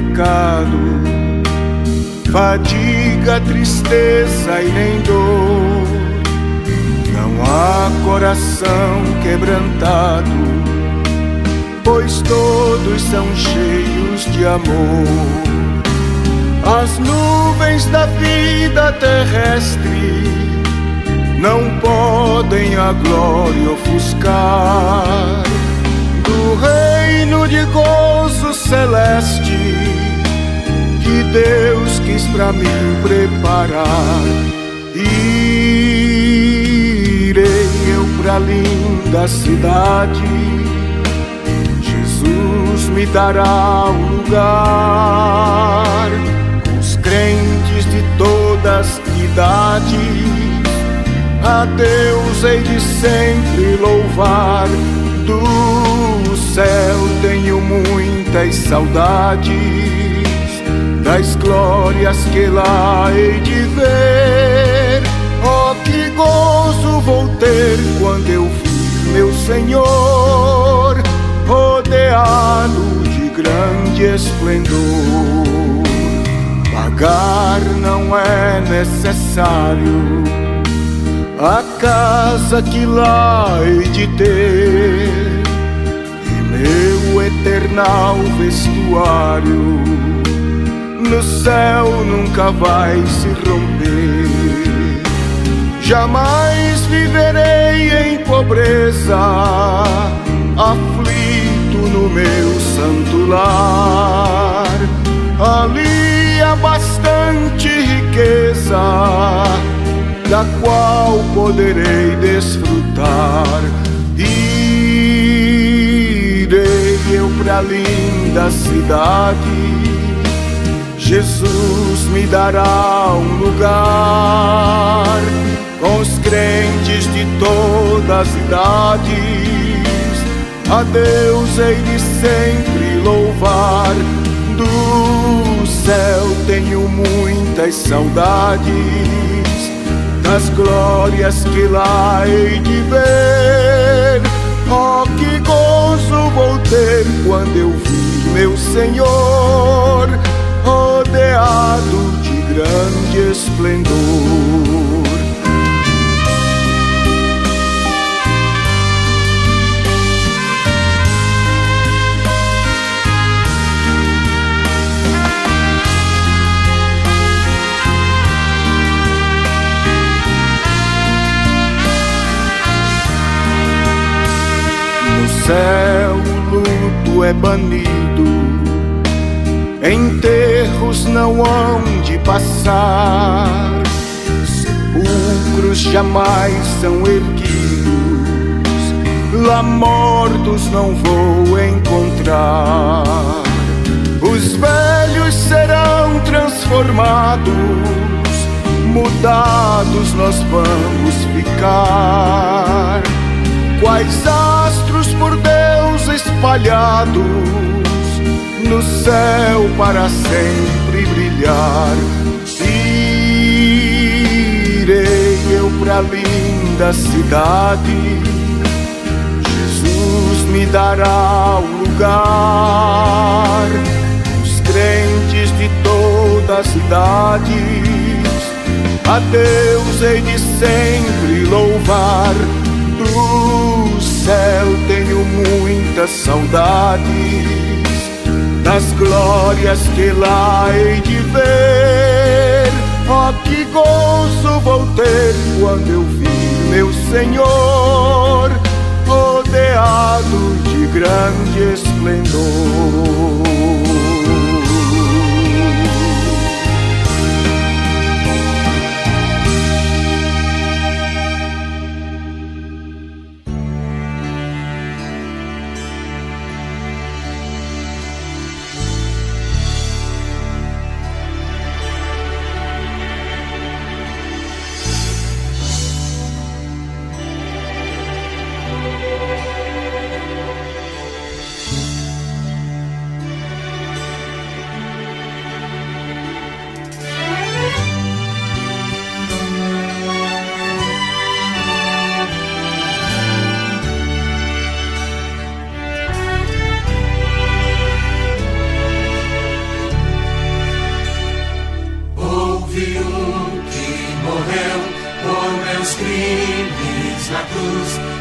pecado, fadiga, tristeza e nem dor. Não há coração quebrantado, pois todos são cheios de amor. As nuvens da vida terrestre não podem a glória ofuscar do reino de gozo celeste que Deus quis para mim preparar. Irei eu pra linda cidade, Jesus me dará o lugar crentes de todas idades. A Deus hei de sempre louvar. Do tenho muitas saudades das glórias que lá hei de ver. Oh, que gozo vou ter quando eu vi meu Senhor rodeado de grande esplendor. Pagar não é necessário a casa que lá hei de ter e meu eternal vestuário no céu nunca vai se romper. Jamais viverei em pobreza, aflito no meu santo lar. Ali há bastante riqueza, da qual poderei desfrutar. Linda cidade, Jesus me dará um lugar com os crentes de todas as idades. A Deus hei de sempre louvar do céu tenho muitas saudades das glórias que lá hei de ver. Oh, que gozo vou ter quando eu vi meu Senhor rodeado de grande esplendor. O luto é banido, enterros não hão de passar, sepulcros jamais são erguidos, lá mortos não vou encontrar. Os velhos serão transformados, mudados nós vamos ficar. Quais Deus espalhados no céu para sempre brilhar. Irei eu pra linda cidade, Jesus me dará o lugar. Os crentes de todas as idades, a Deus hei de sempre louvar do céu tenho muitas saudades das glórias que lá hei de ver. Oh, que gozo vou ter quando eu vi meu Senhor rodeado de grande esplendor.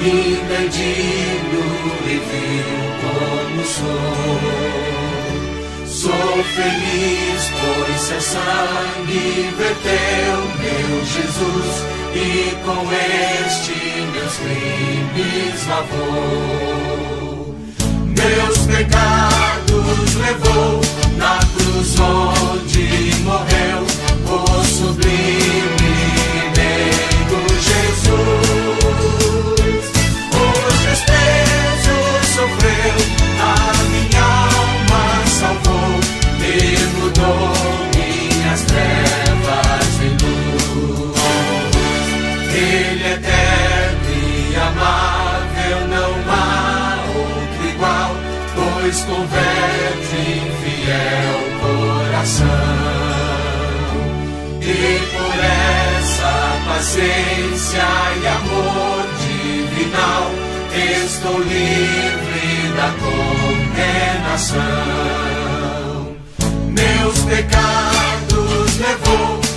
Olho e viu como sou. Sou feliz, pois seu sangue verteu meu Jesus e com este meus crimes lavou. Meus pecados levou na cruz onde morreu o sublime nego Jesus. Coração. E por essa paciência e amor divinal, estou livre da condenação. Meus pecados levou